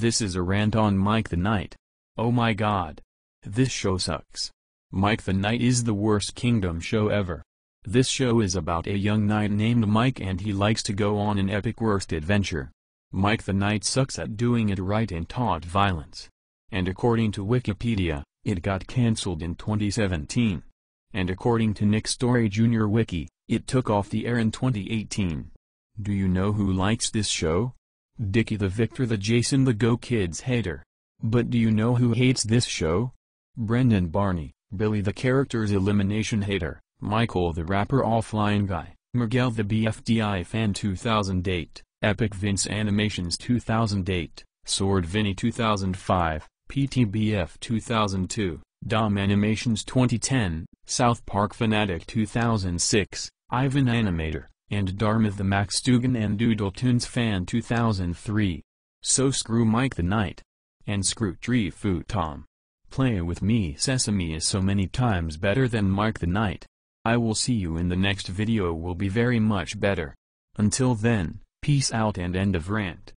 This is a rant on Mike the Knight. Oh my god. This show sucks. Mike the Knight is the worst kingdom show ever. This show is about a young knight named Mike and he likes to go on an epic worst adventure. Mike the Knight sucks at doing it right and taught violence. And according to Wikipedia, it got cancelled in 2017. And according to Nick Story Jr. Wiki, it took off the air in 2018. Do you know who likes this show? Dickie the Victor the Jason the Go Kids hater. But do you know who hates this show? Brendan Barney, Billy the character's elimination hater, Michael the rapper offline guy, Miguel the BFDI fan 2008, Epic Vince Animations 2008, Sword Vinny 2005, PTBF 2002, Dom Animations 2010, South Park Fanatic 2006, Ivan Animator, and Darmith the Max Dugan and Doodle Tunes fan 2003. So screw Mike the Knight. And screw Tree Fu Tom. Play with me Sesame is so many times better than Mike the Knight. I will see you in the next video will be very much better. Until then, peace out and end of rant.